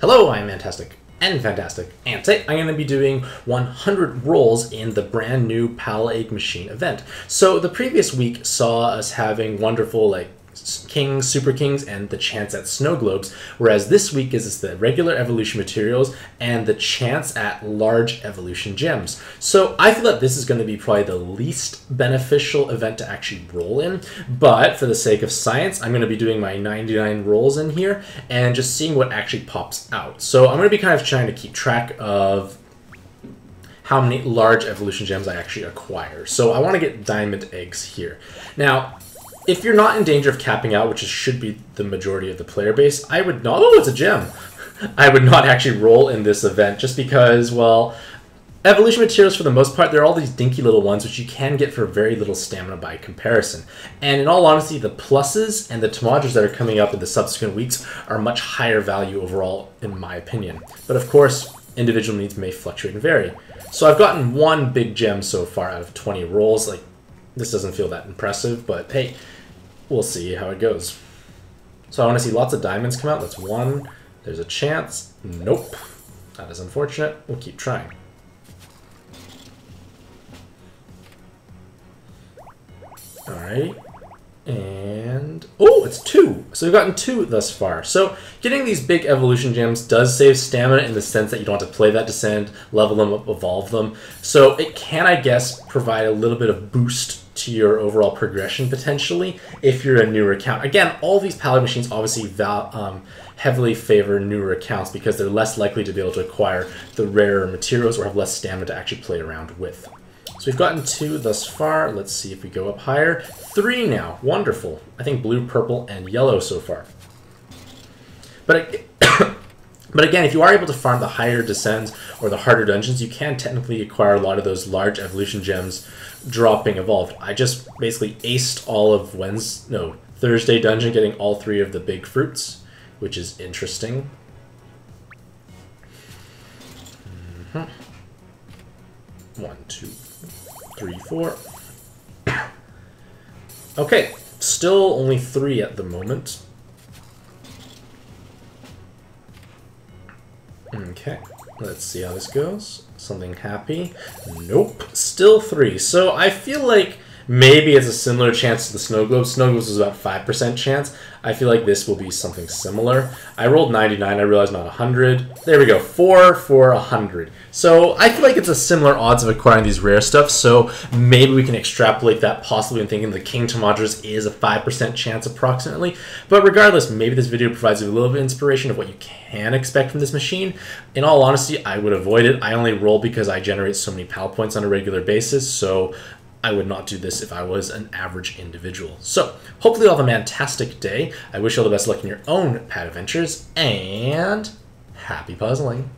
Hello, I'm Mantastic and Mantastic, and today I'm going to be doing 100 rolls in the brand new Pal Egg Machine event. So the previous week saw us having wonderful like Kings, Super Kings, and the chance at Snow Globes, whereas this week is the regular evolution materials and the chance at large evolution gems. So I feel that this is going to be probably the least beneficial event to actually roll in, but for the sake of science, I'm going to be doing my 99 rolls in here and just seeing what actually pops out. So I'm going to be kind of trying to keep track of how many large evolution gems I actually acquire. So I want to get diamond eggs here. Now, if you're not in danger of capping out, which is, should be the majority of the player base, I would not. Oh, it's a gem. I would not actually roll in this event just because, well, evolution materials for the most part, they're all these dinky little ones which you can get for very little stamina by comparison. And in all honesty, the pluses and the Tamadras that are coming up in the subsequent weeks are much higher value overall, in my opinion. But of course, individual needs may fluctuate and vary. So I've gotten one big gem so far out of 20 rolls. Like, this doesn't feel that impressive, but hey, we'll see how it goes. So I want to see lots of diamonds come out. That's one. There's a chance. Nope. That is unfortunate. We'll keep trying. Alright. It's two! So we've gotten two thus far. So getting these big evolution gems does save stamina in the sense that you don't have to play that descend, level them up, evolve them. So it can, I guess, provide a little bit of boost to your overall progression potentially if you're a newer account. Again, all these Pal Egg machines obviously val- um, heavily favor newer accounts because they're less likely to be able to acquire the rarer materials or have less stamina to actually play around with. So we've gotten two thus far. Let's see if we go up higher. Three now. Wonderful. I think blue, purple, and yellow so far. But But again, if you are able to farm the higher descends or the harder dungeons, you can technically acquire a lot of those large evolution gems dropping evolved. I just basically aced all of Wednesday, no, Thursday dungeon, getting all three of the big fruits, which is interesting. Mm -hmm. One, two, three, four. okay, still only three at the moment. Okay, let's see how this goes. Something happy. Nope. Still three. So I feel like maybe it's a similar chance to the Snow Globe. Snow Globes was about 5% chance. I feel like this will be something similar. I rolled 99, I realized not 100. There we go, 4 for 100. So I feel like it's a similar odds of acquiring these rare stuff, so maybe we can extrapolate that possibly in thinking the King Tamadras is a 5% chance approximately. But regardless, maybe this video provides you a little bit of inspiration of what you can expect from this machine. In all honesty, I would avoid it. I only roll because I generate so many PAL points on a regular basis, so I would not do this if I was an average individual. So, hopefully you'll have a fantastic day. I wish you all the best luck in your own pad adventures, and happy puzzling.